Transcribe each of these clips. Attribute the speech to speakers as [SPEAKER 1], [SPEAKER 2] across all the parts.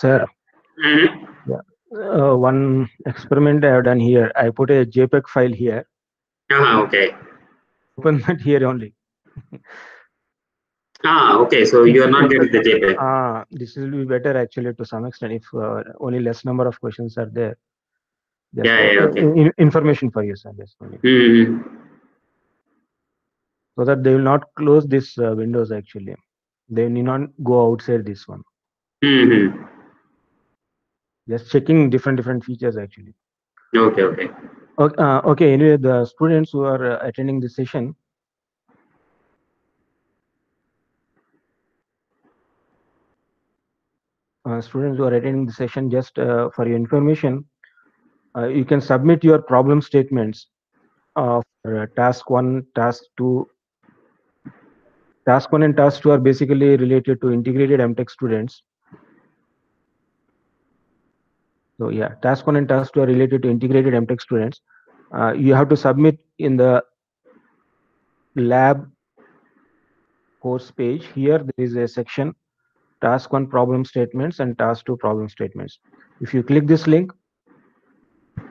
[SPEAKER 1] Sir,
[SPEAKER 2] Mhm.
[SPEAKER 1] uh, one experiment I have done here. I put a JPEG file here.
[SPEAKER 2] Ah, okay.
[SPEAKER 1] Open that here only.
[SPEAKER 2] Ah, okay. So you are not getting the JPEG.
[SPEAKER 1] Ah, this will be better actually to some extent if uh, only less number of questions are there. Just
[SPEAKER 2] Yeah, yeah, okay.
[SPEAKER 1] in- information for you, sir. Only.
[SPEAKER 2] Mhm.
[SPEAKER 1] So that they will not close this uh, windows actually. They need not go outside this one.
[SPEAKER 2] Mhm.
[SPEAKER 1] Just checking different different features actually.
[SPEAKER 2] Okay, okay.
[SPEAKER 1] Okay, uh, okay. Anyway, the students who are uh, attending this session, uh, students who are attending the session, just uh, for your information, uh, you can submit your problem statements uh, for uh, task one, task two. Task one and task two are basically related to integrated MTech students. So yeah, task one and task two are related to integrated MTech students. Uh, you have to submit in the lab course page. Here there is a section task one problem statements and task two problem statements. If you click this link,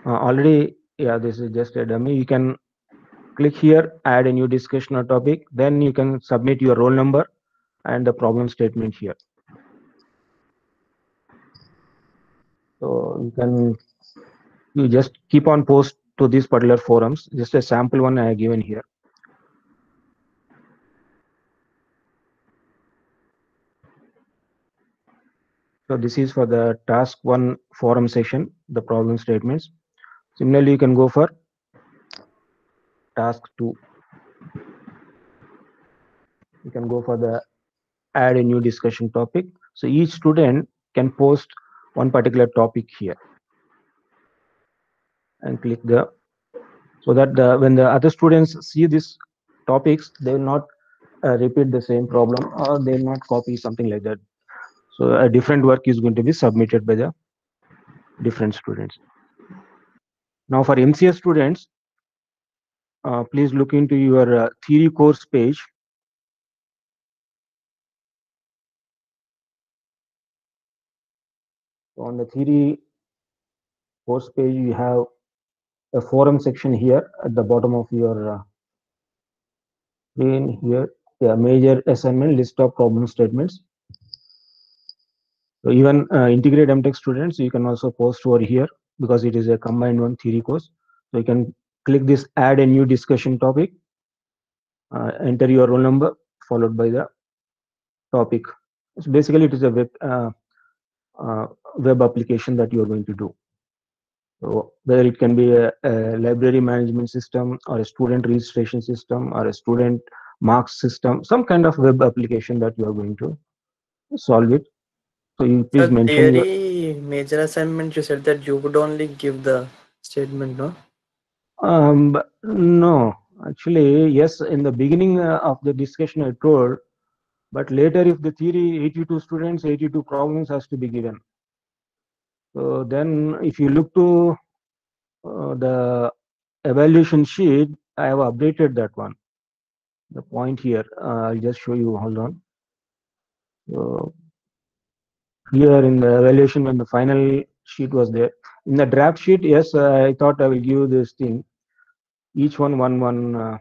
[SPEAKER 1] uh, already, yeah, this is just a dummy. You can click here, add a new discussion or topic. Then you can submit your roll number and the problem statement here. So you can, you just keep on post to these particular forums. Just a sample one I have given here. So this is for the task one forum session, the problem statements. Similarly, you can go for task two. You can go for the add a new discussion topic. So each student can post one particular topic here and click the so that the when the other students see these topics, they will not uh, repeat the same problem or they will not copy something like that. So a different work is going to be submitted by the different students. Now for MCS students, uh, please look into your uh, theory course page. On the theory course page, you have a forum section here at the bottom of your uh, here. Yeah, major assignment list of problem statements. So even uh, integrate MTech students, you can also post over here because it is a combined one theory course. So you can click this add a new discussion topic, uh, enter your roll number followed by the topic. So basically it is a web, uh, uh, web application that you are going to do. So whether it can be a, a library management system or a student registration system or a student marks system, some kind of web application that you are going to solve it. So you please
[SPEAKER 3] Sir,
[SPEAKER 1] mention your,
[SPEAKER 3] theory major assignment, you said that you would only give the statement, no?
[SPEAKER 1] um, but no, actually, yes, in the beginning uh, of the discussion I told, but later if the theory 82 students, 82 problems has to be given. Then if you look to uh, the evaluation sheet, I have updated that one. The point here, uh, I'll just show you, hold on. So here in the evaluation when the final sheet was there, in the draft sheet, yes, I thought I will give this thing, each one, one, one,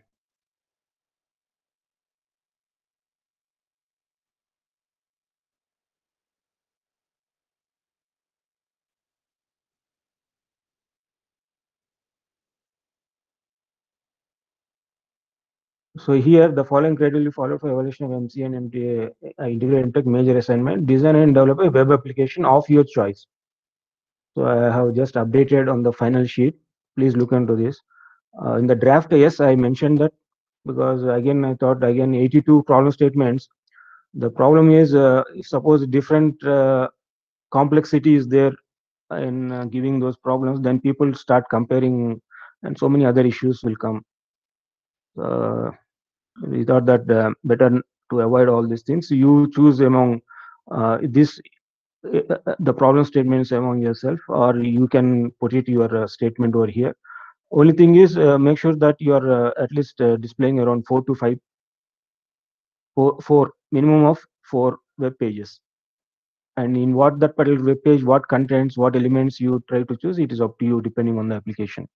[SPEAKER 1] So here, the following criteria will follow for evaluation of MC and MTA uh, integrated tech major assignment, design and develop a web application of your choice. So I have just updated on the final sheet. Please look into this. Uh, in the draft, yes, I mentioned that because again, I thought again 82 problem statements. The problem is, uh, suppose different uh, complexity is there in uh, giving those problems, then people start comparing and so many other issues will come. Uh, we thought that uh, better to avoid all these things you choose among uh, this uh, uh, the problem statements among yourself or you can put it your uh, statement over here only thing is uh, make sure that you are uh, at least uh, displaying around four to five four, four minimum of four web pages and in what that particular web page, what contents, what elements you try to choose, it is up to you depending on the application.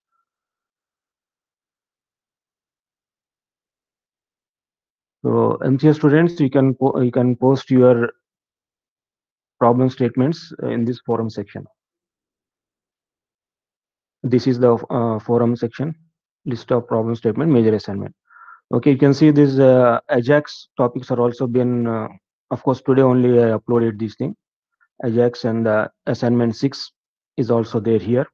[SPEAKER 1] So MCS students, you can you can post your problem statements in this forum section. This is the uh, forum section, list of problem statement, major assignment. Okay, you can see these uh, Ajax topics are also been, uh, of course, today only I uploaded this thing. Ajax and the assignment six is also there here.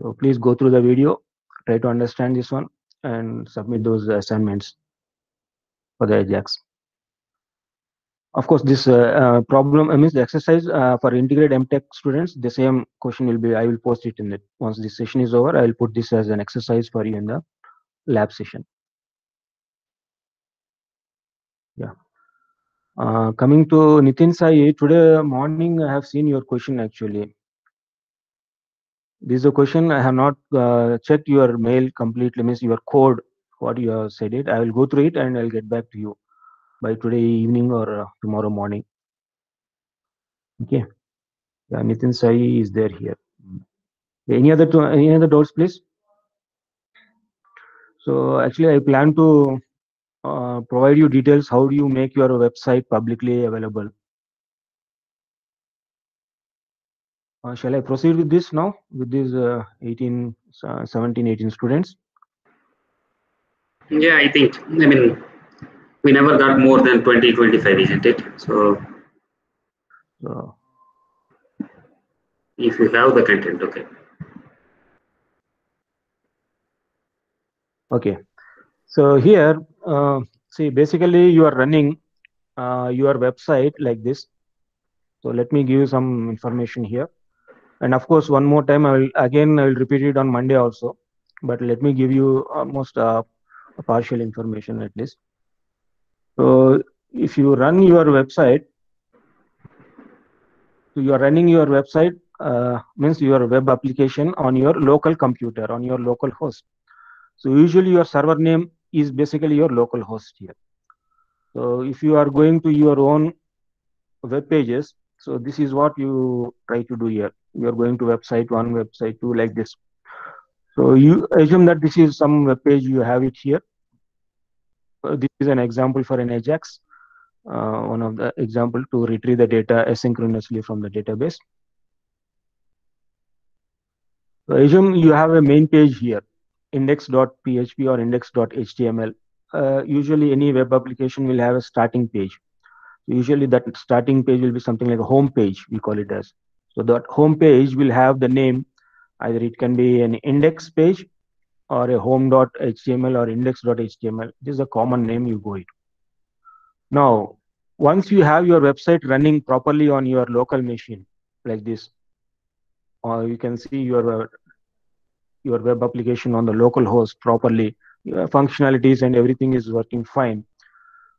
[SPEAKER 1] So please go through the video, try to understand this one and submit those assignments for the Ajax. Of course, this uh, uh, problem I means the exercise uh, for integrated MTech students, the same question will be, I will post it in it. Once this session is over, I will put this as an exercise for you in the lab session. Yeah. Uh, coming to Nitin Sai, today morning I have seen your question actually. This is a question I have not uh, checked your mail completely, means your code, what you have said it. I will go through it and I'll get back to you by today evening or uh, tomorrow morning. Okay. Yeah, Nitin Sai is there here. Any other any other doubts, please? So actually, I plan to uh, provide you details. How do you make your website publicly available? Uh, shall I proceed with this now with these uh, 18, uh, 17, 18 students?
[SPEAKER 2] Yeah, I think, I mean, we never got more than 20, 25, isn't it? So
[SPEAKER 1] So,
[SPEAKER 2] if you have the content, okay.
[SPEAKER 1] okay. So here, uh, see, basically you are running uh, your website like this. So let me give you some information here. And of course, one more time, I will again, I will repeat it on Monday also. But let me give you almost uh, partial information at least. So if you run your website, so you are running your website uh, means your web application on your local computer on your local host. So usually your server name is basically your local host here. So if you are going to your own web pages, so this is what you try to do here. You are going to website one, website two, like this. So you assume that this is some web page you have it here. This is an example for an Ajax, uh, one of the example to retrieve the data asynchronously from the database. So assume you have a main page here, index.php or index.html. Uh, usually any web application will have a starting page. Usually that starting page will be something like a home page, we call it as. So that home page will have the name, either it can be an index page or a home.html or index.html. This is a common name you go it. Now, once you have your website running properly on your local machine like this, or you can see your uh, your web application on the local host properly, uh, functionalities and everything is working fine.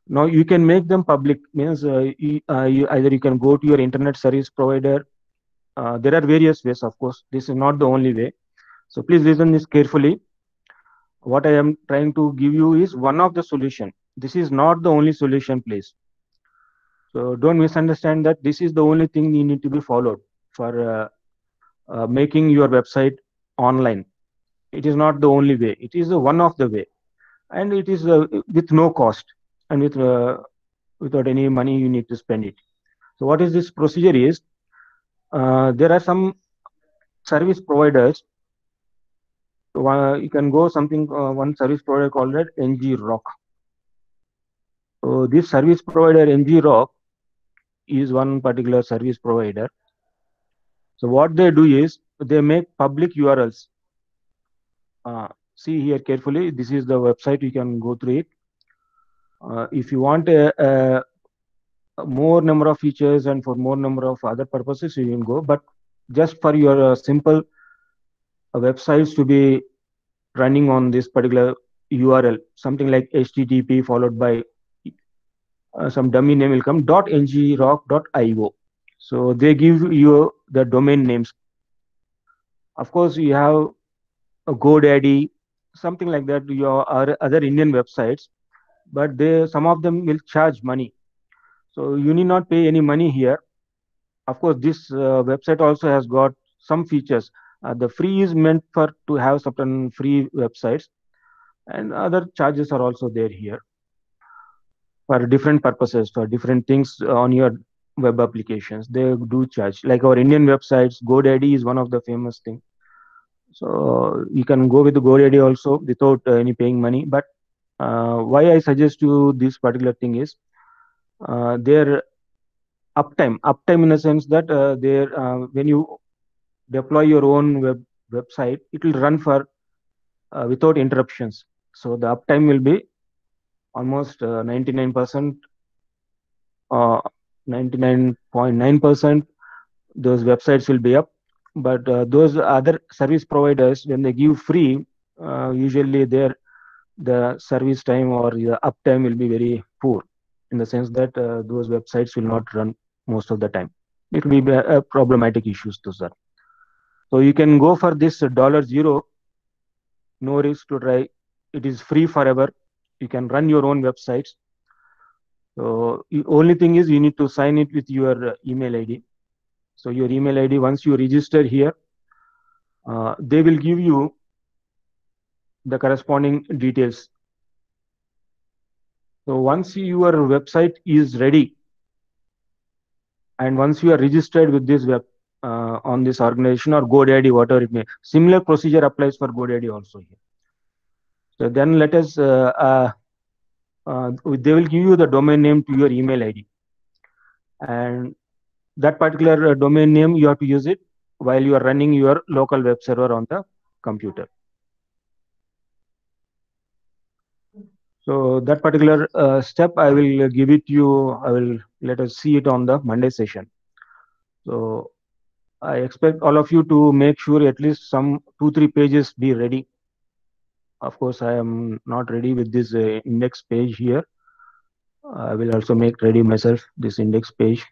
[SPEAKER 1] Now you can make them public means uh, you, you, either you can go to your internet service provider. There are various ways, of course. This is not the only way. So please listen this carefully. What I am trying to give you is one of the solution. This is not the only solution, please. So don't misunderstand that this is the only thing you need to be followed for uh, making your website online it is not the only way it is one of the way and it is uh, with no cost and with uh, without any money you need to spend it so what is this procedure is uh, there are some service providers you can go something one service provider called that ngrok so this service provider ngrok is one particular service provider so what they do is they make public URLs. Uh, see here carefully. This is the website. You can go through it. Uh, if you want a, a, more number of features and for more number of other purposes, you can go. But just for your uh, simple websites to be running on this particular URL, something like HTTP followed by uh, some dummy name will come dot .ngrok.io. So they give you the domain names. Of course, you have a GoDaddy, something like that. Your other Indian websites, but they some of them will charge money. So you need not pay any money here. of course, this uh, website also has got some features. Uh, the free is meant for to have certain free websites, and other charges are also there here for different purposes for different things on your web applications. They do charge. Like our Indian websites, GoDaddy is one of the famous thing. So you can go with the GoDaddy also without uh, any paying money. But uh, why I suggest you this particular thing is uh, their uptime. Uptime in the sense that uh, their uh, when you deploy your own web website, it will run for uh, without interruptions. So the uptime will be almost 99%, 99.9%. Those websites will be up but uh, those other service providers when they give free uh, usually their the service time or the uptime will be very poor in the sense that uh, those websites will not run most of the time. It will be a, a problematic issues to that so you can go for this dollar zero no risk to try. It is free forever. You can run your own websites. So the only thing is you need to sign it with your email id so your email ID, once you register here, uh, they will give you the corresponding details. So once your website is ready, and once you are registered with this web uh, on this organization or GoDaddy, whatever it may, similar procedure applies for GoDaddy also here. So then let us, uh, uh, uh they will give you the domain name to your email ID. And that particular uh, domain name you have to use it while you are running your local web server on the computer so that particular uh, step i will give it you. I will let us see it on the monday session. So i expect all of you to make sure at least some two three pages be ready. Of course i am not ready with this uh, index page here. I will also make ready myself this index page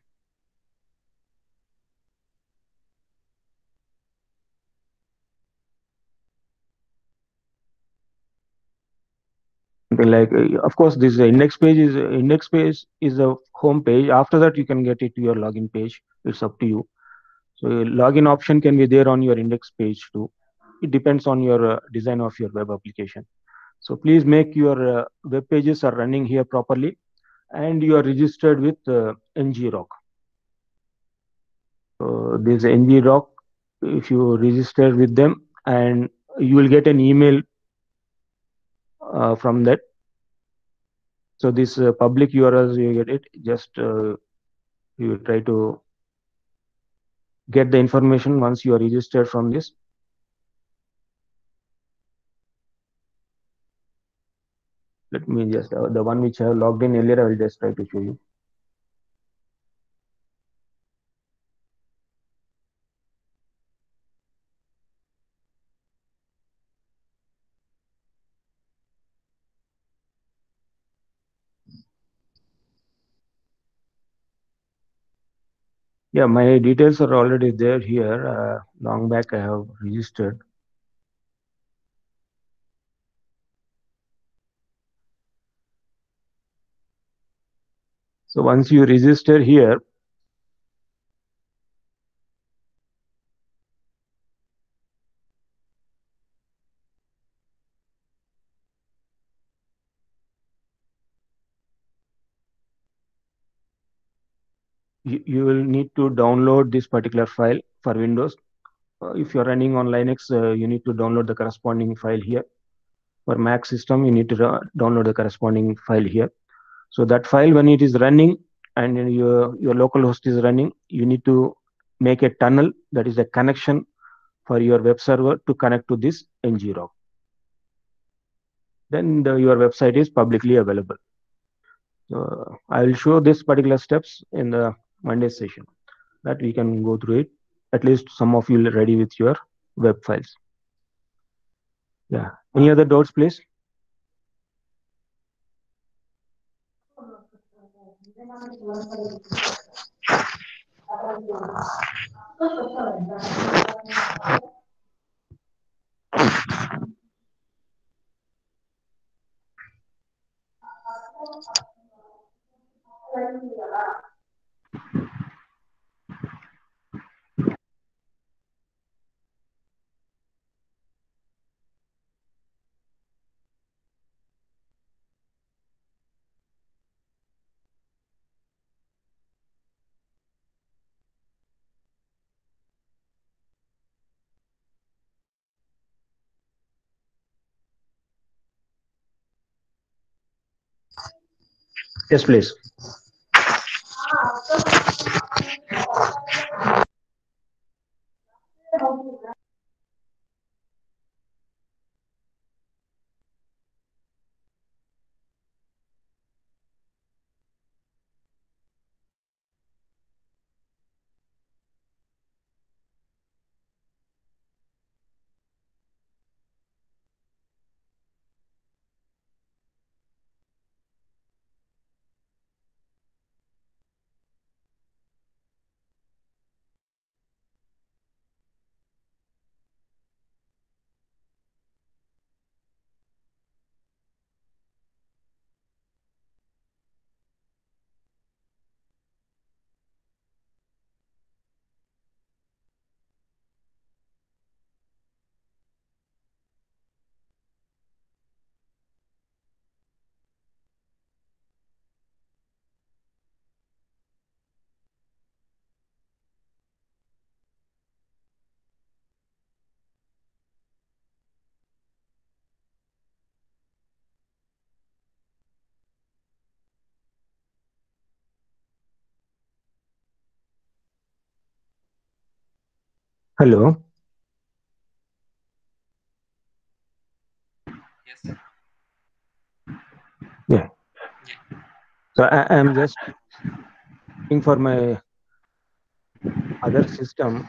[SPEAKER 1] like uh, of course this index page is index page is a home page. After that you can get it to your login page. It's up to you. So login option can be there on your index page too. It depends on your uh, design of your web application. So please make your uh, web pages are running here properly and you are registered with uh, ngrok so this ngrok if you register with them and you will get an email uh, from that so this uh, public urls you get it. Just uh, you try to get the information once you are registered from this. Let me just uh, the one which i have logged in earlier i will just try to show you Yeah, my details are already there here. Uh, long back I have registered. So once you register here, you, will need to download this particular file for Windows. Uh, if you're running on Linux, uh, you need to download the corresponding file here. For Mac system, you need to download the corresponding file here. So that file, when it is running and your, your local host is running, you need to make a tunnel that is a connection for your web server to connect to this ngrok. Then the, your website is publicly available. So I will show this particular steps in the Monday session that we can go through it. At least some of you ready with your web files. Yeah. Any other doubts, please? Yes, please. Hello.
[SPEAKER 2] Yes.
[SPEAKER 1] Yeah. So I am just looking for my other system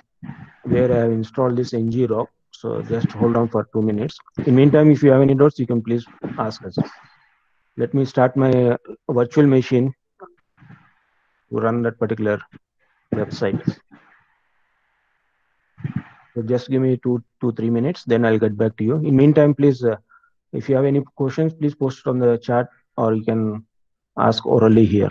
[SPEAKER 1] where I have installed this ngrok. So just hold on for two minutes. In the meantime, if you have any doubts, you can please ask us. Let me start my virtual machine to run that particular website. So just give me two, two, three minutes, then I'll get back to you. In meantime, please, uh, if you have any questions, please post it on the chat or you can ask orally here.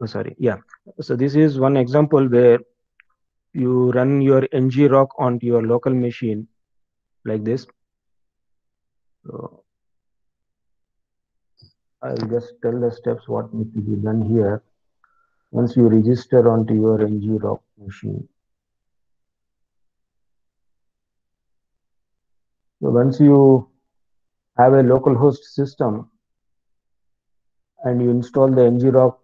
[SPEAKER 1] Oh, sorry. Yeah. So this is one example where you run your ngrok onto your local machine like this. So I'll just tell the steps what needs to be done here. Once you register onto your ngrok machine. So once you have a local host system and you install the ngrok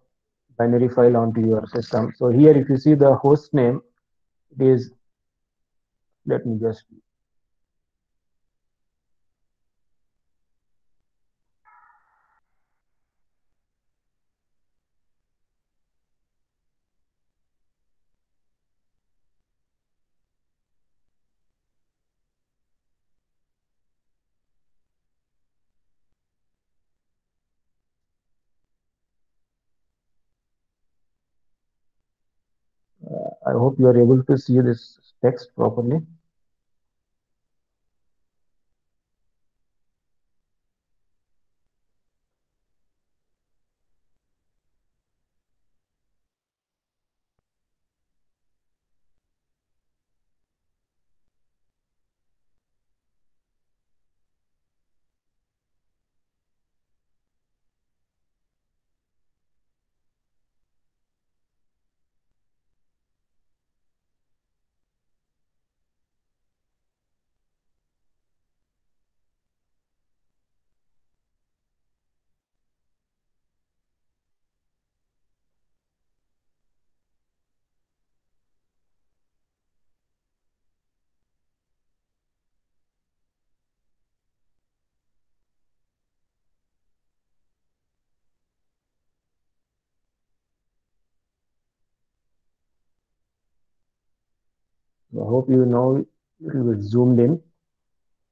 [SPEAKER 1] binary file onto your system. So here, if you see the host name, it is, let me just, hope you are able to see this text properly. I hope you know bit zoomed in.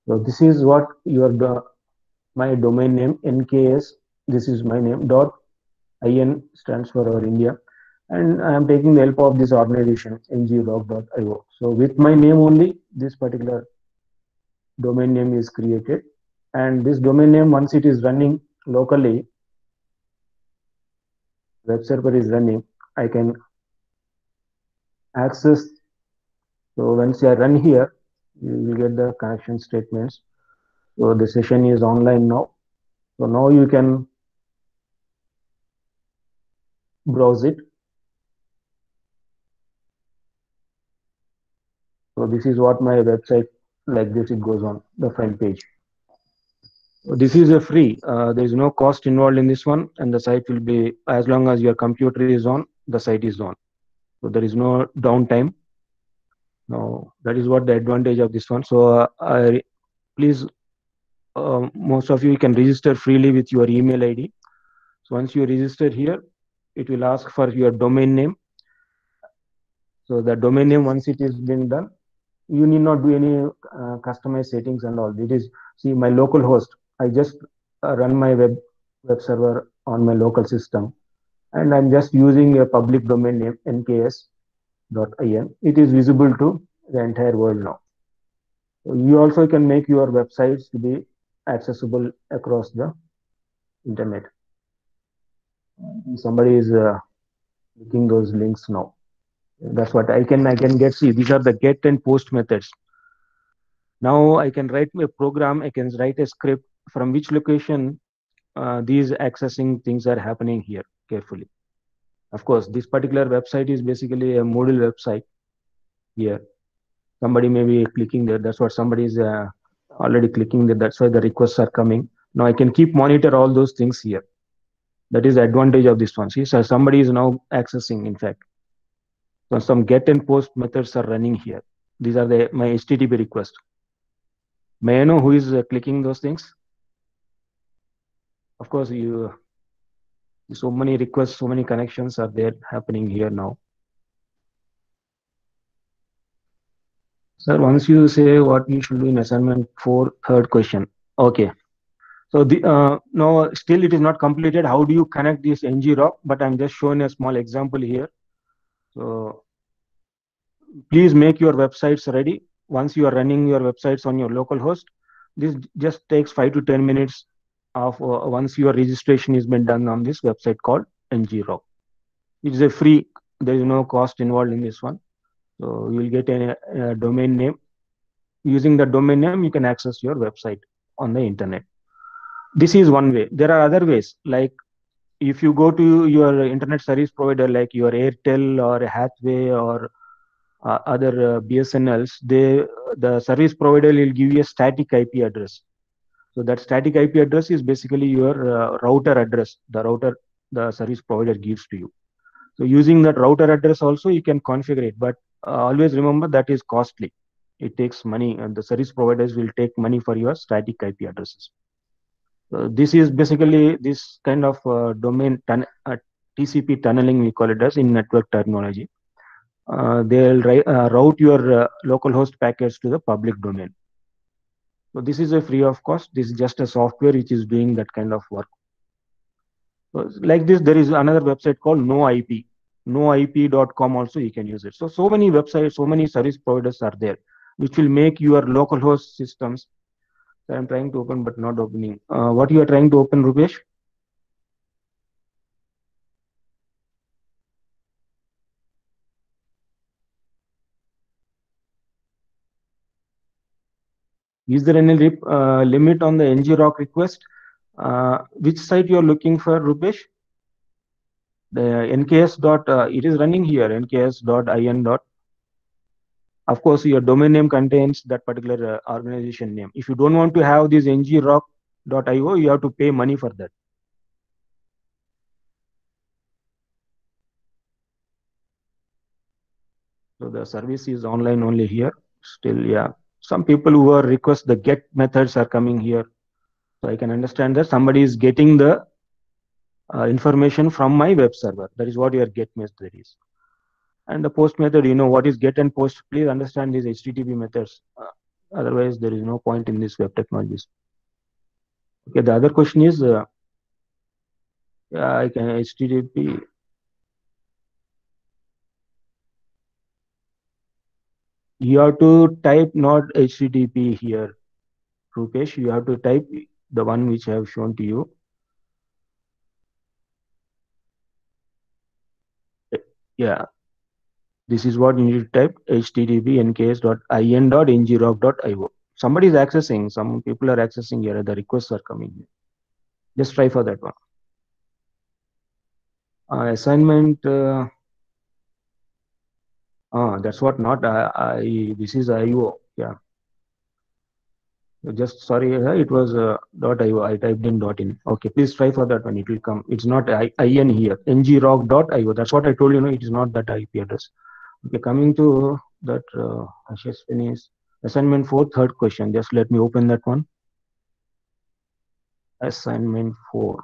[SPEAKER 1] So this is what your do, my domain name NKS. This is my name dot IN stands for our India, and I am taking the help of this organization ngrok.io. So with my name only, this particular domain name is created, and this domain name once it is running locally, web server is running, I can access. So once I run here, you will get the connection statements. So the session is online now. So now you can browse it. So this is what my website like this it goes on the front page. So this is a free. Uh, there is no cost involved in this one, and the site will be as long as your computer is on, the site is on. So there is no downtime. Now that is what the advantage of this one. So uh, I please, uh, most of you can register freely with your email ID. So once you register here, it will ask for your domain name. So the domain name, once it is been done, you need not do any uh, customized settings and all. It is see my local host. I just uh, run my web web server on my local system, and I'm just using a public domain name nks.in. It is visible to the entire world now. You also can make your websites to be accessible across the internet. Somebody is uh, those links now that's what i can i can get see these are the get and post methods now i can write a program i can write a script from which location uh, these accessing things are happening here carefully of course this particular website is basically a moodle website here. Somebody may be clicking there. That's what somebody is uh, already clicking there. That's why the requests are coming. Now i can keep monitor all those things here. That is the advantage of this one. See so somebody is now accessing in fact. So some get and post methods are running here. These are the my HTTP request. May I know who is uh, clicking those things? Of course, you so many requests, so many connections are there happening here now. Sir, once you say what you should do in assignment four, third question. Okay. So the uh, no, still it is not completed. How do you connect this ngrok? But I'm just showing a small example here. So please make your websites ready. Once you are running your websites on your local host, this just takes five to 10 minutes of uh, once your registration has been done on this website called ngrok. It is a free, there is no cost involved in this one. So you will get a, a domain name. Using the domain name, you can access your website on the internet. This is one way. There are other ways like if you go to your internet service provider like your Airtel or Hathway or uh, other uh, BSNLs, they the service provider will give you a static IP address. So that static IP address is basically your uh, router address. The router the service provider gives to you. So using that router address also you can configure it, but always remember that is costly. It takes money, and the service providers will take money for your static IP addresses. This is basically this kind of uh, domain tun uh, TCP tunneling we call it as in network terminology. Uh, they'll uh, route your uh, localhost packets to the public domain. So this is a free of cost. This is just a software which is doing that kind of work. So like this, there is another website called NoIP. NoIP.com also you can use it. So so many websites, so many service providers are there, which will make your localhost systems I'm trying to open but not opening. Uh, what you are trying to open, Rupesh? Is there any uh, limit on the ngrok request? Uh, which site you are looking for, Rupesh? The nks dot, uh, it is running here, nks.in dot in dot. Of course your domain name contains that particular uh, organization name. If you don't want to have this ngrok.io you have to pay money for that. So the service is online only here. Still yeah some people who are request the get methods are coming here so i can understand that somebody is getting the uh, information from my web server that is what your get method is And the post method, you know what is get and post. Please understand these HTTP methods. Uh, otherwise, there is no point in this web technologies. Okay, the other question is, uh, yeah, I can HTTP. You have to type not HTTP here, Rupesh. You have to type the one which I have shown to you. Yeah, this is what you need to type http nks.in.ngrok.io. Somebody is accessing, some people are accessing here, the requests are coming here. Just try for that one. Uh, assignment, uh, uh, that's what not I, I this is IO, yeah. Just sorry, uh, it was uh, dot .io. I typed in dot .in. Okay, please try for that one. It will come. It's not I, IN here. ngrok.io. That's what I told you. No, it is not that IP address. Okay, coming to that uh, finish assignment four, third question. Just let me open that one. Assignment four.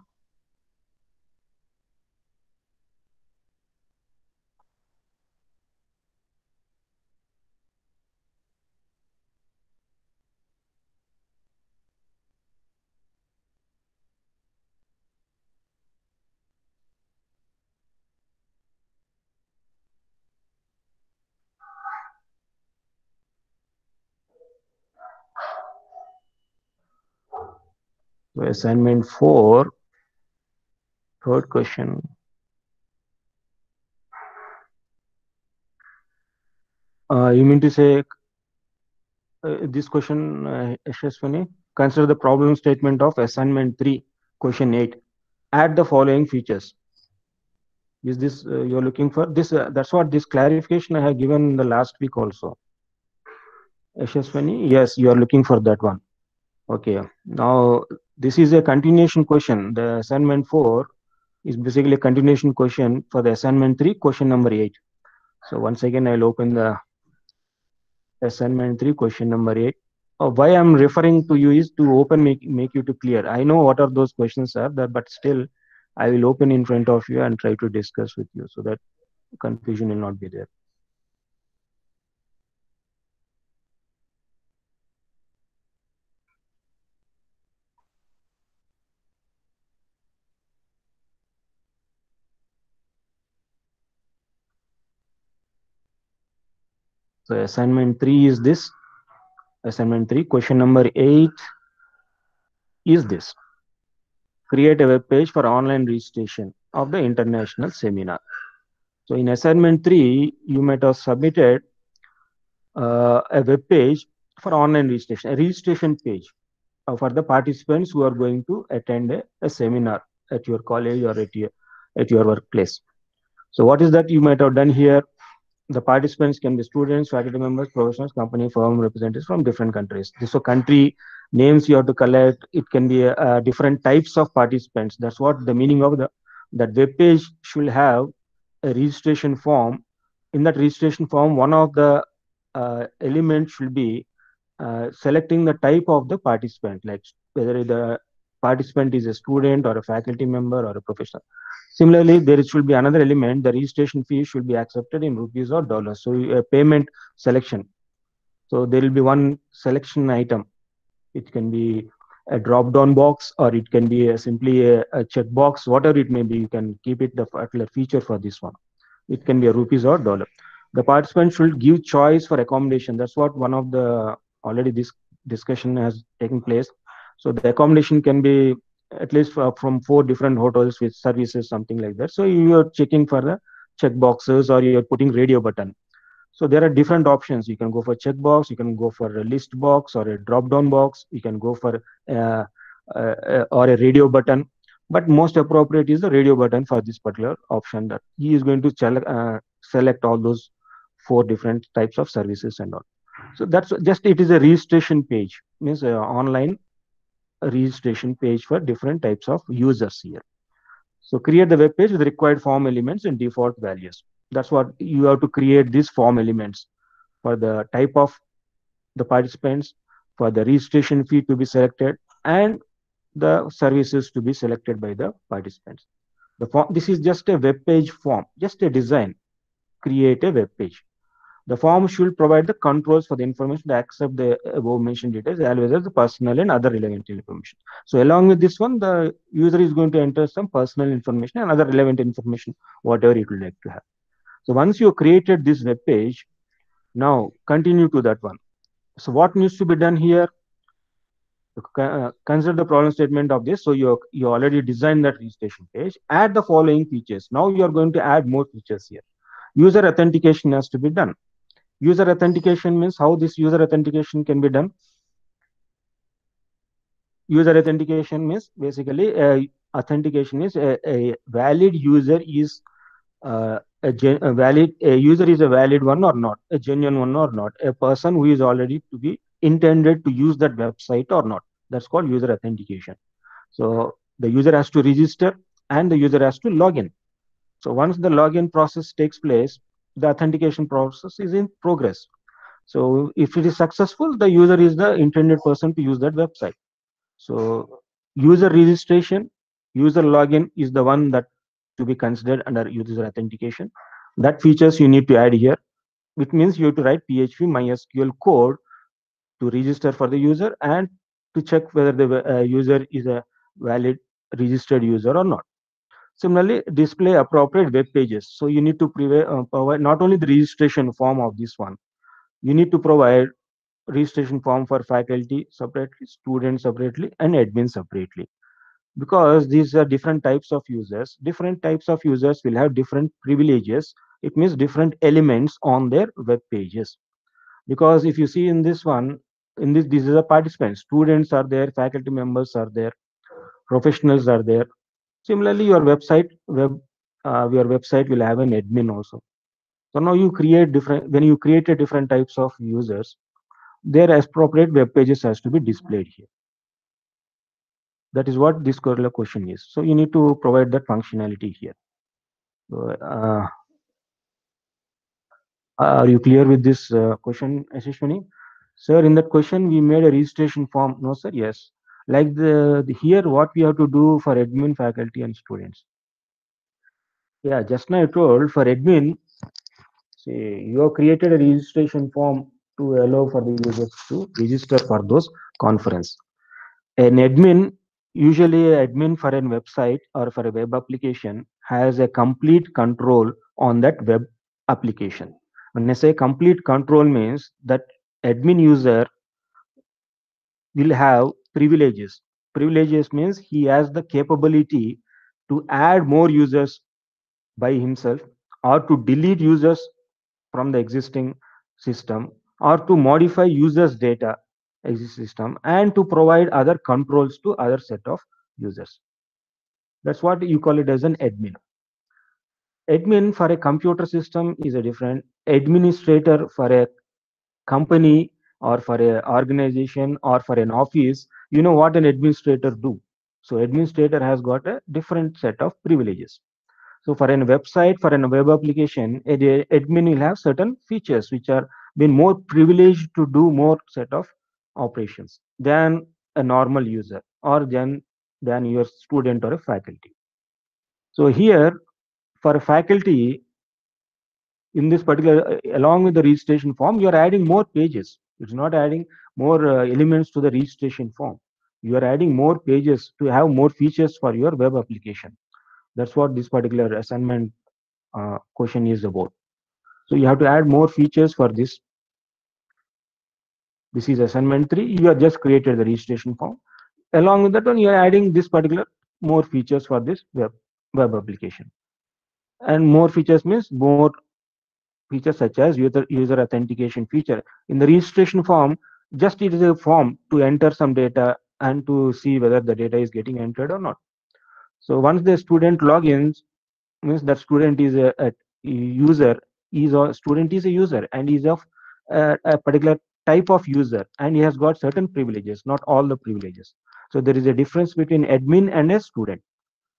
[SPEAKER 1] Assignment four, third question. Uh, you mean to say uh, this question, uh? Consider the problem statement of assignment three, question eight. Add the following features. Is this uh, you're looking for? This uh, that's what this clarification I have given in the last week also. Yashaswini, yes, you are looking for that one. Okay. Now this is a continuation question. The assignment four is basically a continuation question for the assignment three, question number eight. So once again, I'll open the assignment three, question number eight. Uh, why I'm referring to you is to open make make you to clear. I know what are those questions are, that, but still, I will open in front of you and try to discuss with you so that confusion will not be there. So assignment three is this. Assignment three, question number eight is this. Create a web page for online registration of the international seminar. So in assignment three, you might have submitted uh, a web page for online registration, a registration page uh, for the participants who are going to attend a, a seminar at your college or at your, at your workplace. So what is that you might have done here? The participants can be students, faculty members, professionals, company, firm representatives from different countries. So country names you have to collect. It can be uh, different types of participants. That's what the meaning of the that web page should have a registration form. In that registration form, one of the uh, elements should be uh, selecting the type of the participant, like whether the participant is a student or a faculty member or a professional. Similarly, there should be another element, the registration fee should be accepted in rupees or dollars. So a payment selection. So there will be one selection item. It can be a drop down box or it can be a, simply a, a check box, whatever it may be, you can keep it the particular feature for this one. It can be a rupees or dollar. The participant should give choice for accommodation. That's what one of the already this discussion has taken place. So the accommodation can be at least from four different hotels with services, something like that. So you're checking for the check boxes or you're putting radio button. So there are different options. You can go for checkbox, you can go for a list box or a drop down box, you can go for uh, uh, or a radio button. But most appropriate is the radio button for this particular option that he is going to uh, select all those four different types of services and all. So that's just it is a registration page, means uh, online registration page for different types of users here. So create the web page with required form elements and default values. That's what you have to create these form elements for the type of the participants, for the registration fee to be selected, and the services to be selected by the participants. The form, this is just a web page form, just a design. create a web page. The form should provide the controls for the information to accept the above mentioned details as well as the personal and other relevant information. So along with this one, the user is going to enter some personal information and other relevant information, whatever it would like to have. So once you created this web page, now continue to that one. So what needs to be done here? Uh, consider the problem statement of this. So you you already designed that registration page. Add the following features. Now you are going to add more features here. User authentication has to be done user authentication means how this user authentication can be done. User authentication means basically uh, authentication is a, a, valid user is uh, a, a, valid a user is a valid one or not a genuine one or not a person who is already to be intended to use that website or not. That's called user authentication. So the user has to register and the user has to log in. So once the login process takes place the authentication process is in progress. So if it is successful, the user is the intended person to use that website. So user registration, user login is the one that to be considered under user authentication. That features you need to add here, which means you have to write PHP MySQL code to register for the user and to check whether the uh, user is a valid registered user or not. Similarly, display appropriate web pages. So you need to uh, provide not only the registration form of this one, you need to provide registration form for faculty separately, students separately, and admin separately. Because these are different types of users, different types of users will have different privileges. It means different elements on their web pages. Because if you see in this one, in this, this is a participant. Students are there, faculty members are there, professionals are there, Similarly, your website web uh, your website will have an admin also. So now you create different when you create a different types of users, their appropriate web pages has to be displayed here. That is what this particular question is. So you need to provide that functionality here. So, uh, are you clear with this uh, question, Ashishwani? Sir, in that question, we made a registration form. No, sir. Yes like the, the, here what we have to do for admin faculty and students. Yeah just now i told for admin see you have created a registration form to allow for the users to register for those conference. An admin usually admin for a website or for a web application has a complete control on that web application. When i say complete control means that admin user will have privileges. Privileges means he has the capability to add more users by himself or to delete users from the existing system or to modify users data existing system and to provide other controls to other set of users. That's what you call it as an admin. Admin for a computer system is a different. Administrator for a company or for a organization or for an office you know what an administrator do. So administrator has got a different set of privileges. So for a website for a web application admin will have certain features which are been more privileged to do more set of operations than a normal user or than than your student or a faculty. So here for a faculty in this particular along with the registration form you are adding more pages it's not adding more uh, elements to the registration form. You are adding more pages to have more features for your web application. That's what this particular assignment uh, question is about. So you have to add more features for this. This is assignment three. You have just created the registration form. Along with that one, you are adding this particular more features for this web web application. And more features means more features such as user, user authentication feature. In the registration form, just it is a form to enter some data and to see whether the data is getting entered or not. So once the student logins, means that student is a, a user, is a student is a user and is of a, a particular type of user and he has got certain privileges, not all the privileges. So there is a difference between admin and a student.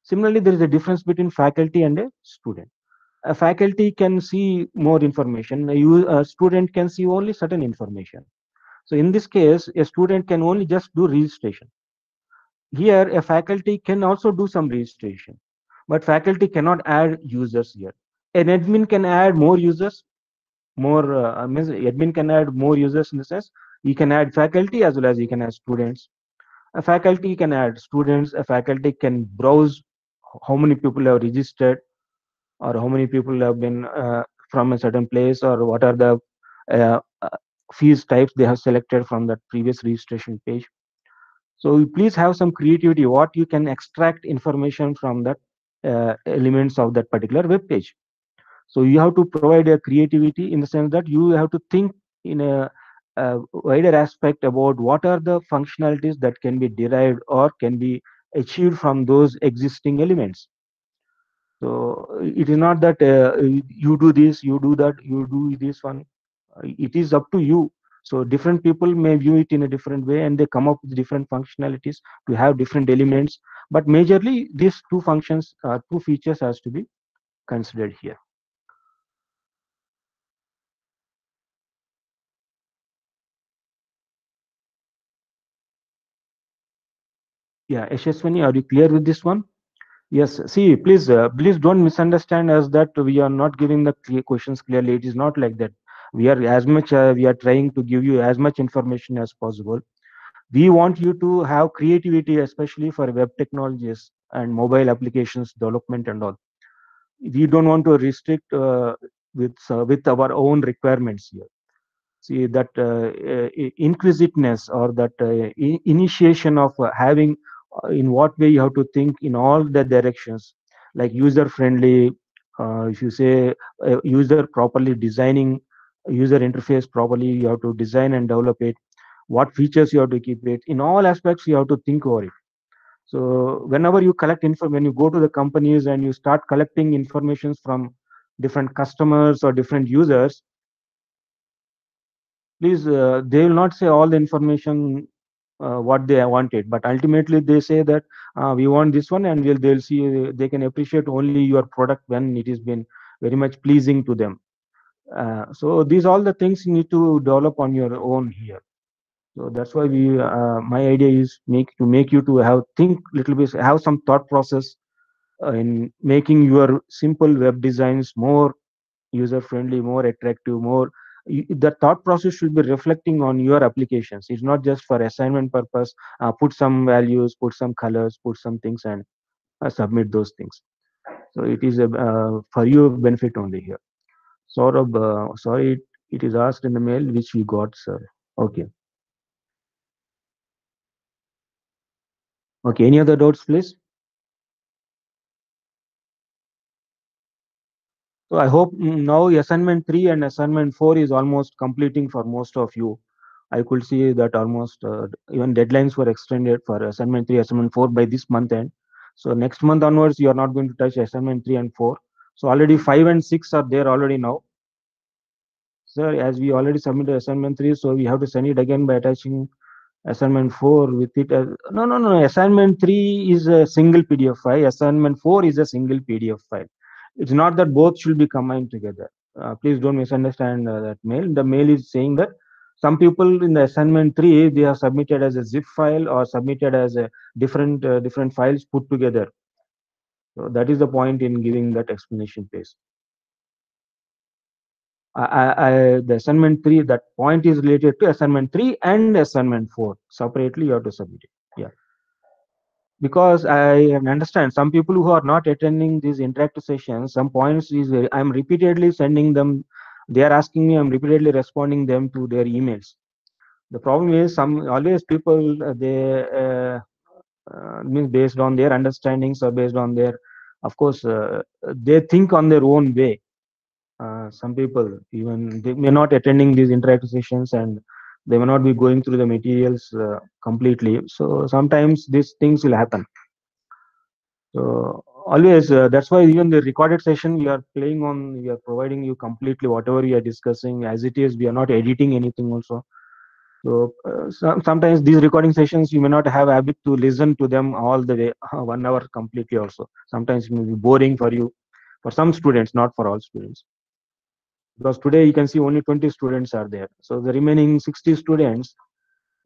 [SPEAKER 1] Similarly, there is a difference between faculty and a student a faculty can see more information. A, a student can see only certain information. So in this case a student can only just do registration. Here a faculty can also do some registration but faculty cannot add users here. An admin can add more users more uh, means admin can add more users in the sense he can add faculty as well as he can add students. A faculty can add students. A faculty can browse how many people have registered or how many people have been uh, from a certain place or what are the uh, uh, fees types they have selected from that previous registration page. So please have some creativity. What you can extract information from that uh, elements of that particular web page. So you have to provide a creativity in the sense that you have to think in a, a wider aspect about what are the functionalities that can be derived or can be achieved from those existing elements so it is not that uh, you do this you do that you do this one. It is up to you. So different people may view it in a different way and they come up with different functionalities to have different elements. But majorly these two functions uh, two features has to be considered here. Yeah Yashaswini, are you clear with this one yes see please uh, please don't misunderstand us that we are not giving the clear questions clearly. It is not like that. We are as much uh, we are trying to give you as much information as possible. We want you to have creativity especially for web technologies and mobile applications development and all. We don't want to restrict uh, with uh, with our own requirements here. See that uh, inquisitiveness or that uh, initiation of having in what way you have to think in all the directions like user friendly uh, if you say uh, user properly designing user interface properly you have to design and develop it what features you have to keep it in all aspects you have to think over it. So whenever you collect info when you go to the companies and you start collecting informations from different customers or different users please uh, they will not say all the information uh, what they wanted. But ultimately they say that uh, we want this one and we'll, they'll see they can appreciate only your product when it has been very much pleasing to them. Uh, so these all the things you need to develop on your own here. So that's why we uh, my idea is make to make you to have think little bit have some thought process uh, in making your simple web designs more user friendly more attractive more the thought process should be reflecting on your applications. It's not just for assignment purpose uh, put some values put some colors put some things and uh, submit those things. So it is a, uh, for your benefit only here. Sort of uh, sorry it, it is asked in the mail which we got sir. Okay. Okay any other doubts please So I hope now assignment three and assignment four is almost completing for most of you. I could see that almost uh, even deadlines were extended for assignment three, assignment four by this month end. So next month onwards, you are not going to touch assignment three and four. So already five and six are there already now. Sir, as we already submitted assignment three, so we have to send it again by attaching assignment four with it. As, no, no, no. Assignment three is a single PDF file. Assignment four is a single PDF file it's not that both should be combined together. Uh, please don't misunderstand uh, that mail. The mail is saying that some people in the assignment 3 they are submitted as a zip file or submitted as a different uh, different files put together. So that is the point in giving that explanation page I, I, the assignment 3 that point is related to assignment 3 and assignment 4 separately you have to submit it because I understand some people who are not attending these interactive sessions, some points is I'm repeatedly sending them. They are asking me. I'm repeatedly responding them to their emails. The problem is some always people uh, they uh, uh, means based on their understandings or based on their, of course, uh, they think on their own way. Uh, some people even they may not attending these interactive sessions and they may not be going through the materials uh, completely. So sometimes these things will happen. So always uh, that's why even the recorded session we are playing on we are providing you completely whatever we are discussing. As it is we are not editing anything also. So uh, some, sometimes these recording sessions you may not have habit to listen to them all the way one hour completely also. Sometimes it may be boring for you for some students not for all students because today you can see only 20 students are there so the remaining 60 students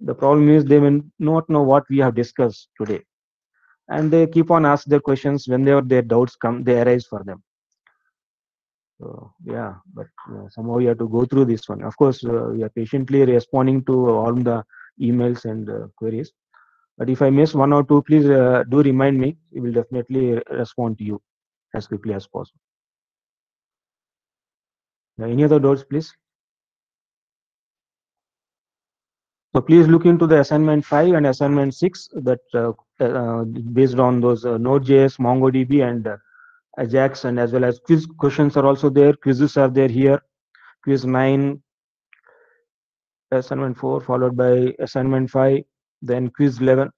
[SPEAKER 1] the problem is they may not know what we have discussed today and they keep on ask their questions whenever their doubts come they arise for them So yeah, but uh, somehow you have to go through this one. Of course, uh, we are patiently responding to all the emails and uh, queries. But if I miss one or two, please uh, do remind me. We will definitely respond to you as quickly as possible. Any other doubts, please? So please look into the assignment five and assignment six that uh, uh, based on those uh, Node.js, MongoDB, and uh, Ajax, and as well as quiz questions are also there. Quizzes are there here. Quiz nine, assignment four, followed by assignment five, then quiz eleven.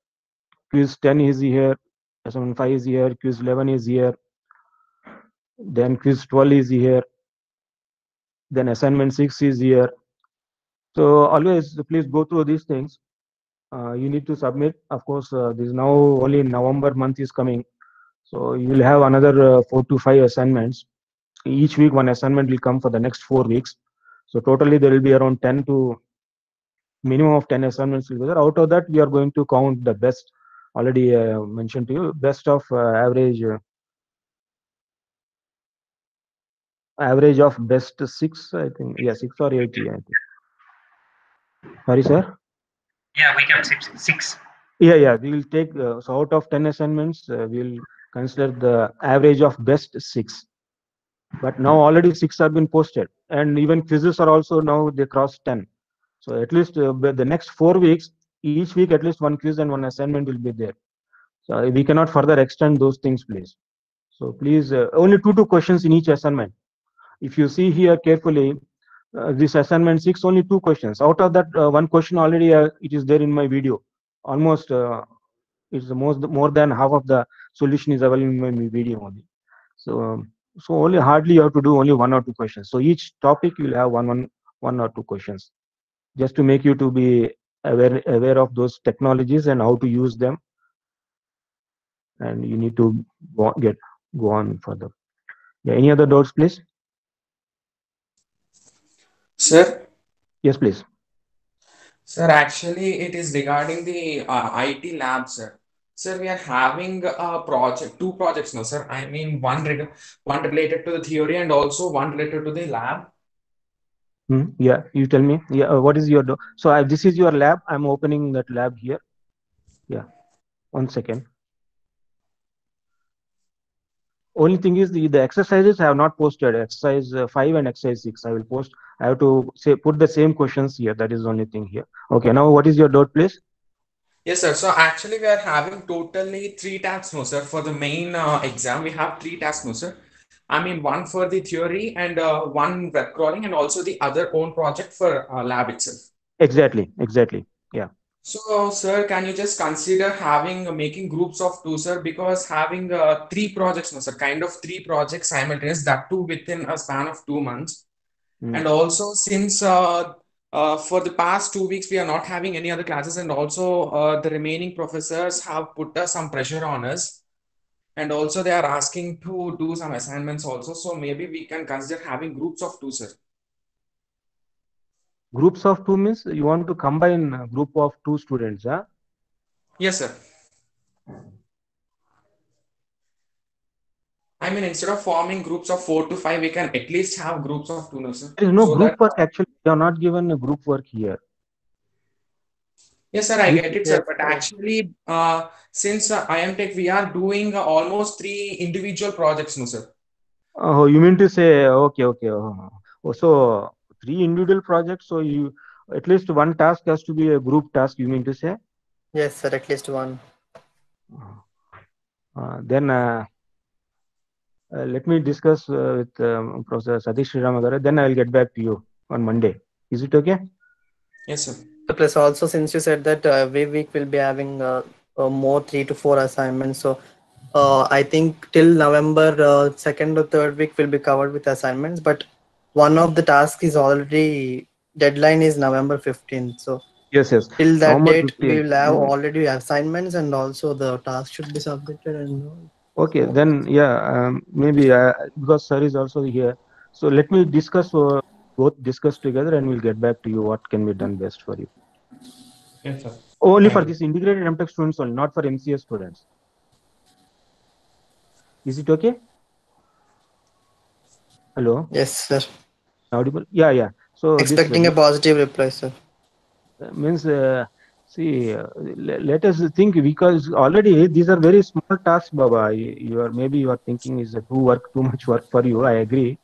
[SPEAKER 1] Quiz ten is here. Assignment five is here. Quiz eleven is here. Then quiz twelve is here. Then assignment six is here. So always please go through these things. Uh, you need to submit. Of course, uh, this is now only November month is coming. So you will have another uh, four to five assignments. Each week one assignment will come for the next four weeks. So totally there will be around 10 to minimum of 10 assignments will. Out of that, we are going to count the best already uh, mentioned to you, best of uh, average uh, average of best six, I think. Yeah, six or eight. Yeah, I think. Sorry, sir.
[SPEAKER 2] Yeah, we kept six. six.
[SPEAKER 1] Yeah, yeah. We will take uh, so out of 10 assignments, uh, we will consider the average of best six. But now already six have been posted, and even quizzes are also now they cross 10. So at least uh, the next four weeks, each week at least one quiz and one assignment will be there. So we cannot further extend those things, please. So please, uh, only two two questions in each assignment. If you see here carefully, uh, this assignment six only two questions. Out of that, uh, one question already uh, it is there in my video. Almost uh, it's most more than half of the solution is available in my video only. So um, so only hardly you have to do only one or two questions. So each topic you will have one one one or two questions, just to make you to be aware aware of those technologies and how to use them. And you need to go, get go on further. Yeah, any other doubts, please?
[SPEAKER 4] Sir,
[SPEAKER 1] Yes, please.
[SPEAKER 4] sir, actually, it is regarding the uh, IT lab, sir. Sir, we are having a project, two projects now, sir. I mean, one reg one related to the theory and also one related to the lab.
[SPEAKER 1] Hmm, yeah, you tell me. Yeah, uh, what is your do- so I, this is your lab. I'm opening that lab here. Yeah, one second. Only thing is the, the exercises I have not posted. Exercise uh, five and exercise six. I will post. I have to say put the same questions here. That is the only thing here. Okay. Now, what is your doubt, please?
[SPEAKER 4] Yes, sir. So actually, we are having totally three tasks now, sir. For the main uh, exam, we have three tasks now, sir. I mean, one for the theory and uh, one web crawling, and also the other own project for uh, lab itself.
[SPEAKER 1] Exactly. Exactly. Yeah.
[SPEAKER 4] So, sir, can you just consider having uh, making groups of two, sir? Because having uh, three projects, no, sir, kind of three projects simultaneous, that too within a span of two months.
[SPEAKER 1] Hmm.
[SPEAKER 4] And also, since uh, uh, for the past two weeks, we are not having any other classes, and also uh, the remaining professors have put us some pressure on us. And also, they are asking to do some assignments also. So maybe we can consider having groups of two, sir.
[SPEAKER 1] Groups of two means you want to combine a group of two students, huh?
[SPEAKER 4] Yes, sir. I mean, instead of forming groups of four to five, we can at least have groups of two, no, sir.
[SPEAKER 1] There is no
[SPEAKER 4] So
[SPEAKER 1] group
[SPEAKER 4] that-
[SPEAKER 1] work actually. You are not given a group work here.
[SPEAKER 4] Yes, sir, I get it, sir. But actually, uh, since uh, MTech, we are doing uh, almost three individual projects, no, sir.
[SPEAKER 1] Oh, you mean to say, okay, okay. Oh, so three individual projects. So you at least one task has to be a group task. You mean to say?
[SPEAKER 3] Yes, sir, at least one.
[SPEAKER 1] Uh, then uh, uh, let me discuss uh, with um, Professor Satish Sriramagara. Then I will get back to you on Monday. Is it okay?
[SPEAKER 4] Yes, sir.
[SPEAKER 3] Plus, also since you said that uh, every week we'll be having uh, uh, more three to four assignments, so uh, I think till November uh, second or third week will be covered with assignments. But one of the tasks is already deadline is November fifteenth. So
[SPEAKER 1] Yes, yes.
[SPEAKER 3] till that
[SPEAKER 1] November
[SPEAKER 3] date, we will have already assignments and also the task should be submitted and all.
[SPEAKER 1] Okay, then yeah, um, maybe uh, because sir is also here. So let me discuss uh, both discuss together, and we'll get back to you what can be done best for you.
[SPEAKER 4] Yes, sir.
[SPEAKER 1] Only for
[SPEAKER 4] Thank you.
[SPEAKER 1] this integrated MTech students only, not for MCS students. Is it okay? Hello,
[SPEAKER 3] Yes, sir.
[SPEAKER 1] Audible? Yeah, yeah. So this
[SPEAKER 3] Expecting a positive reply, sir.
[SPEAKER 1] means uh, see uh, let us think because already these are very small tasks baba you, you are maybe you are thinking is a too work too much work for you i agree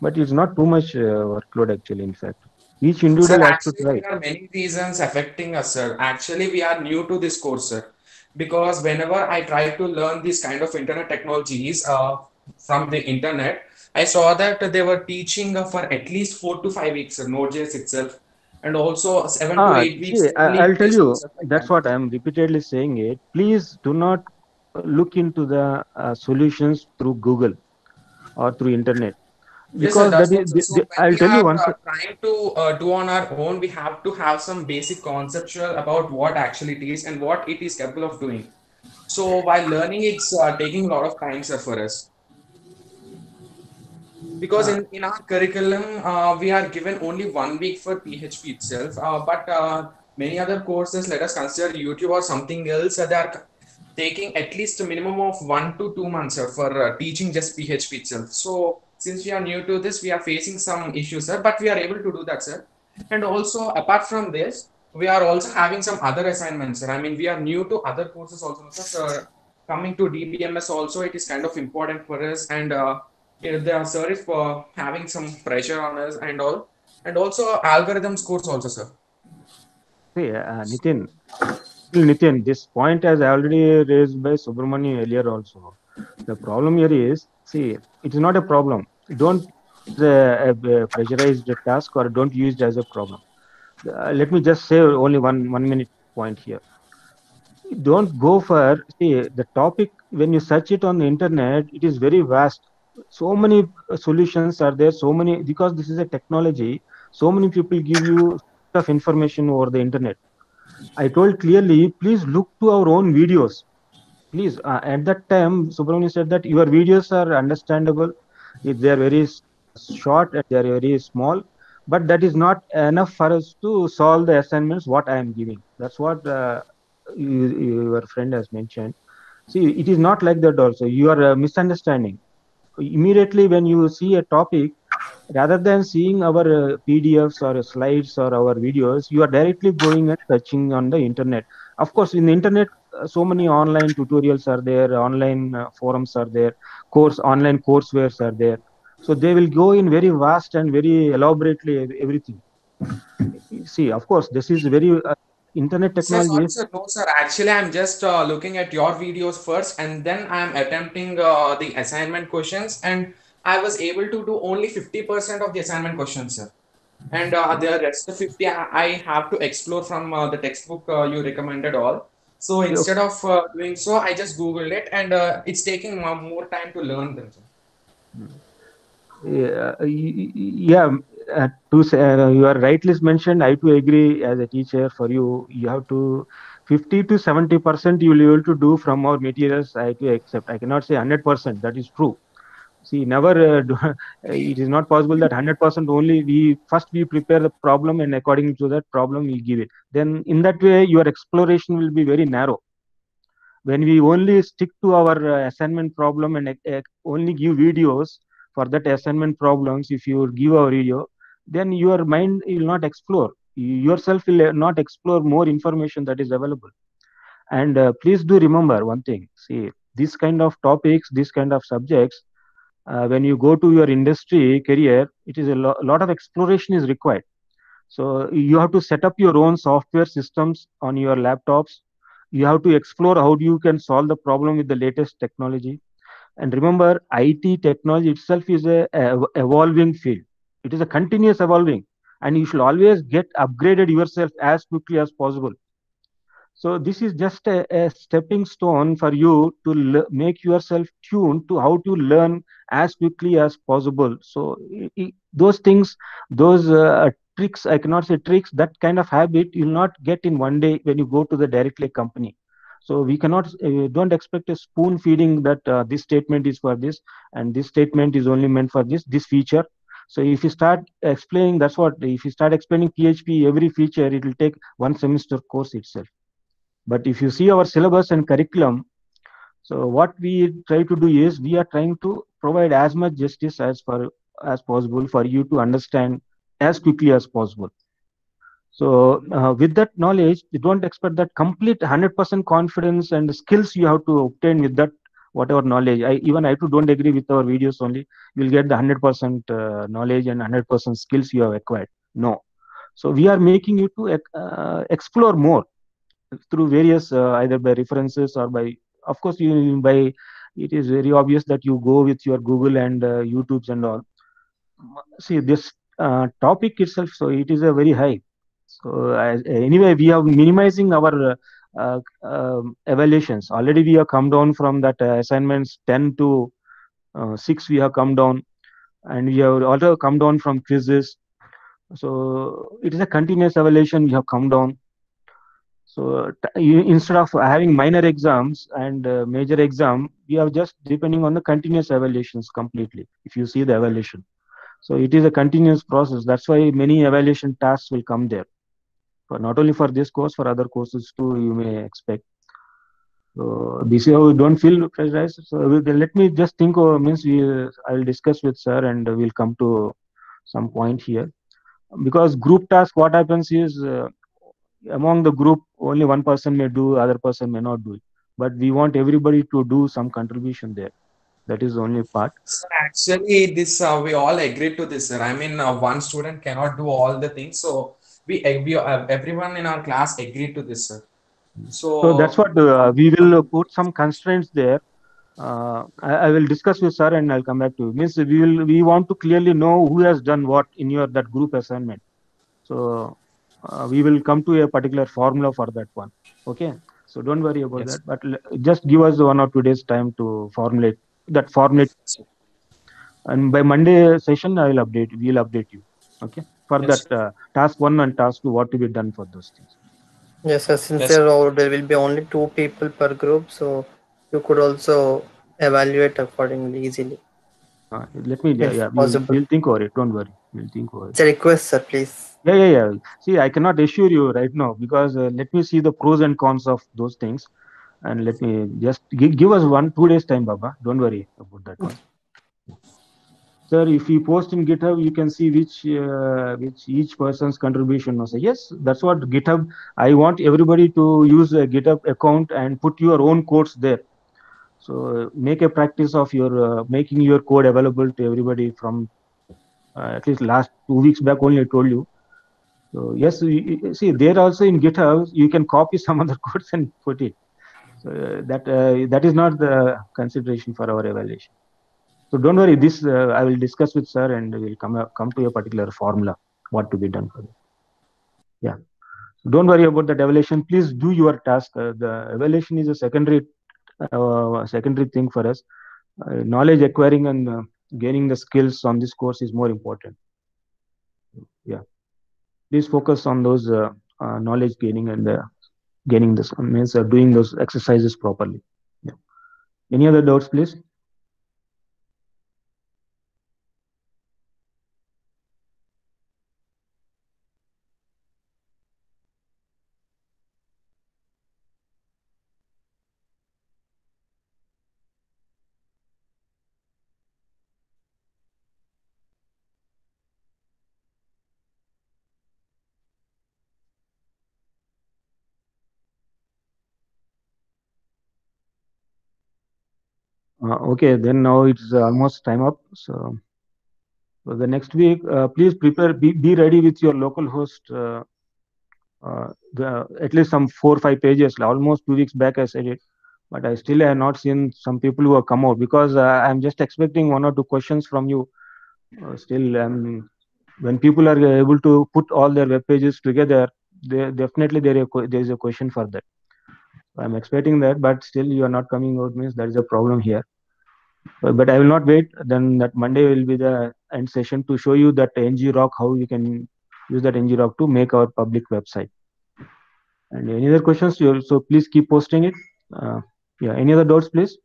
[SPEAKER 1] but it's not too much uh, workload actually in fact each
[SPEAKER 4] Sir,
[SPEAKER 1] individual has to
[SPEAKER 4] actually,
[SPEAKER 1] try
[SPEAKER 4] there are many reasons affecting us, sir. Actually, we are new to this course, sir. Because whenever I try to learn these kind of internet technologies uh, from the internet, I saw that they were teaching for at least four to five weeks, sir, Node.js itself, and also seven to
[SPEAKER 1] ah,
[SPEAKER 4] eight weeks.
[SPEAKER 1] see, I, I'll tell you
[SPEAKER 4] like
[SPEAKER 1] that's
[SPEAKER 4] that.
[SPEAKER 1] what i'm repeatedly saying it please do not look into the uh, solutions through google or through internet
[SPEAKER 4] Yes,
[SPEAKER 1] because
[SPEAKER 4] that's
[SPEAKER 1] that is the-
[SPEAKER 4] So
[SPEAKER 1] i'll
[SPEAKER 4] we
[SPEAKER 1] tell you
[SPEAKER 4] are
[SPEAKER 1] once
[SPEAKER 4] uh, trying to uh, do on our own, we have to have some basic conceptual about what actually it is and what it is capable of doing. So while learning, it's uh, taking a lot of time, sir, for us. Because
[SPEAKER 1] uh,
[SPEAKER 4] in, in our curriculum, uh, we are given only one week for PHP itself. Uh, but uh, many other courses, let us consider YouTube or something else, uh, they are taking at least a minimum of one to two months sir, for uh, teaching just PHP itself. So since we are new to this, we are facing some issues, sir, but we are able to do that, sir. And also, apart from this, we are also having some other assignments, sir. I mean, we are new to other courses also, sir. So coming to DBMS also, it is kind of important for us, and uh, the sir is for having some pressure on us and all, and also algorithms course also, sir.
[SPEAKER 1] see uh, nitin Nitin, this point has already raised by Subramani earlier also. The problem here is, see, it is not a problem. Don't a, a, a task or don't use it as a problem. Uh, let me just say only one one minute point here. Don't go for see the topic when you search it on the internet. It is very vast. So many uh, solutions are there. So many because this is a technology. So many people give you stuff information over the internet I told clearly, please look to our own videos. Please, uh, at that time, Subramani said that your videos are understandable. If they are very short and they are very small, but that is not enough for us to solve the assignments what I am giving. That's what uh, you, your friend has mentioned. See, it is not like that also. You are uh, misunderstanding. Immediately when you see a topic, rather than seeing our uh, pdfs or slides or our videos you are directly going and searching on the internet. Of course in the internet uh, so many online tutorials are there online uh, forums are there course online coursewares are there. So they will go in very vast and very elaborately everything. See of course this is very internet
[SPEAKER 4] Sir,
[SPEAKER 1] technology
[SPEAKER 4] sorry,
[SPEAKER 1] is
[SPEAKER 4] sir. No, sir. Actually, I'm just uh, looking at your videos first, and then I'm attempting uh, the assignment questions, and I was able to do only 50% of the assignment questions, sir. And uh, the rest of 50, I have to explore from uh, the textbook uh, you recommended all. So instead of uh, doing so, I just Googled it, and uh, it's taking more time to learn them, sir.
[SPEAKER 1] yeah, yeah to say, uh, you are rightly mentioned. I too agree as a teacher for you. You have to 50 to 70 percent you will be able to do from our materials i too accept. I cannot say 100 percent. That is true. See never uh, do, it is not possible that 100 percent only we first we prepare the problem and according to that problem we give it. Then in that way your exploration will be very narrow. When we only stick to our uh, assignment problem and uh, only give videos for that assignment problems if you give a video then your mind will not explore you yourself will not explore more information that is available and uh, please do remember one thing see this kind of topics this kind of subjects uh, when you go to your industry career it is a lo- lot of exploration is required so you have to set up your own software systems on your laptops. You have to explore how you can solve the problem with the latest technology. And remember, IT technology itself is a, a evolving field. It is a continuous evolving, and you should always get upgraded yourself as quickly as possible. So this is just a, a stepping stone for you to make yourself tuned to how to learn as quickly as possible. So i- i- those things, those uh, tricks, I cannot say tricks, that kind of habit you'll not get in one day when you go to the directly company. So we cannot, uh, don't expect a spoon feeding that uh, this statement is for this and this statement is only meant for this, this feature. So if you start explaining, that's what, if you start explaining PHP, every feature, it will take one semester course itself but if you see our syllabus and curriculum so what we try to do is we are trying to provide as much justice as for as possible for you to understand as quickly as possible. So uh, with that knowledge, you don't expect that complete 100% confidence and skills you have to obtain with that whatever knowledge. I even I too don't agree with our videos only. You'll get the 100% uh, knowledge and 100% skills you have acquired. No. So we are making you to uh, explore more through various uh, either by references or by of course you by it is very obvious that you go with your Google and uh, YouTube's and all. See this uh, topic itself, so it is a very high so uh, anyway, we are minimizing our uh, uh, evaluations. Already we have come down from that assignments 10 to 6 we have come down and we have also come down from quizzes. So it is a continuous evaluation we have come down. So instead of having minor exams and uh, major exam, we are just depending on the continuous evaluations completely. If you see the evaluation, so it is a continuous process. That's why many evaluation tasks will come there for not only for this course, for other courses too, you may expect. So this is how we don't feel pressurized. So let me just think. Of, means we, I'll discuss with sir, and we'll come to some point here. Because group task, what happens is uh, among the group, only one person may do, other person may not do it. But we want everybody to do some contribution there. That is the only part.
[SPEAKER 4] Actually, this uh, we all agree to this, sir. I mean, uh, one student cannot do all the things, so we, we uh, everyone in our class agreed to this sir. So,
[SPEAKER 1] so that's what uh, we will put some constraints there. Uh, I, I, will discuss with sir and i'll come back to you. Means we will we want to clearly know who has done what in your that group assignment. So uh, we will come to a particular formula for that one. Okay? So don't worry about yes. that. But just give us one or two days time to formulate that formulate. And by monday session i will update we'll update you. Okay for yes. that uh, task one and task two what to be done for those things?
[SPEAKER 3] Yes sir. Since yes. there, are, there will be only two people per group so you could also evaluate accordingly easily.
[SPEAKER 1] Uh, let me yeah, yeah we'll, we'll, think over it. Don't worry. We'll think over
[SPEAKER 3] it. It's a request sir please.
[SPEAKER 1] Yeah yeah yeah. See i cannot assure you right now because uh, let me see the pros and cons of those things. And let me just give, give us one two days time baba. Don't worry about that one sir if you post in github you can see which uh, which each person's contribution was yes that's what github i want everybody to use a github account and put your own codes there. So make a practice of your uh, making your code available to everybody from uh, at least last two weeks back only i told you. So yes you, see there also in github you can copy some other codes and put it. So uh, that uh, that is not the consideration for our evaluation so don't worry, this uh, I will discuss with sir and we'll come uh, come to a particular formula what to be done for it. Yeah. So don't worry about the evaluation. Please do your task. Uh, the evaluation is a secondary uh, secondary thing for us. Uh, knowledge acquiring and uh, gaining the skills on this course is more important. Yeah. Please focus on those knowledge gaining and gaining this means doing those exercises properly. Yeah. Any other doubts, please? Uh, okay, then now it's almost time up. So, the next week, uh, please prepare, be, be ready with your local host. Uh, uh, the, at least some four or five pages. Almost two weeks back, I said it, but I still have not seen some people who have come out because uh, I'm just expecting one or two questions from you. Uh, still, um, when people are able to put all their web pages together, they, definitely there, there is a question for that. I'm expecting that, but still you are not coming out means there is a problem here. But, I will not wait. Then that Monday will be the end session to show you that ngrok how you can use that ngrok to make our public website. And any other questions? You So please keep posting it. Uh, yeah. Any other doubts, please?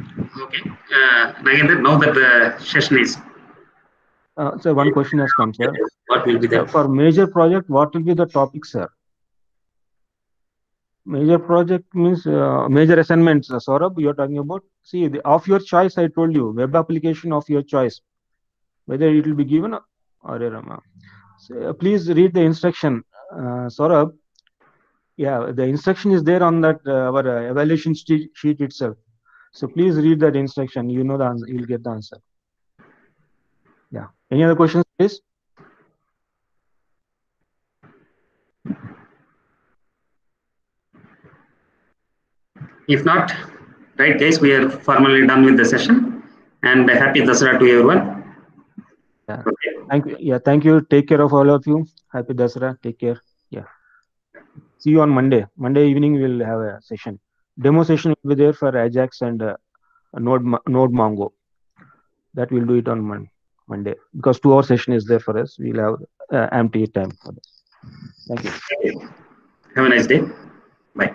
[SPEAKER 2] Okay. Uh, now that the session is.
[SPEAKER 1] Uh, so one question has come, sir.
[SPEAKER 2] What will be the
[SPEAKER 1] for major project? What will be the topic, sir? Major project means uh, major assignments. Uh, Saurabh, you're talking about. See, the, of your choice, I told you, web application of your choice, whether it will be given or error. So, uh, please read the instruction, uh, Saurabh. Yeah, the instruction is there on that uh, our uh, evaluation sheet sheet itself. So please read that instruction. You know the answer. You'll get the answer. Yeah. Any other questions, please?
[SPEAKER 2] If not, right, guys, we are formally done with the session. And happy Dasara to everyone.
[SPEAKER 1] Yeah.
[SPEAKER 2] Okay.
[SPEAKER 1] Thank you. Yeah, thank you. Take care of all of you. Happy Dasara. Take care. Yeah. See you on Monday. Monday evening we'll have a session. Demo session will be there for Ajax and uh, Node Node Mongo. That we'll do it on Mon- Monday because two hour session is there for us. We'll have uh, empty time for this. Thank you.
[SPEAKER 2] Have a nice day. Bye.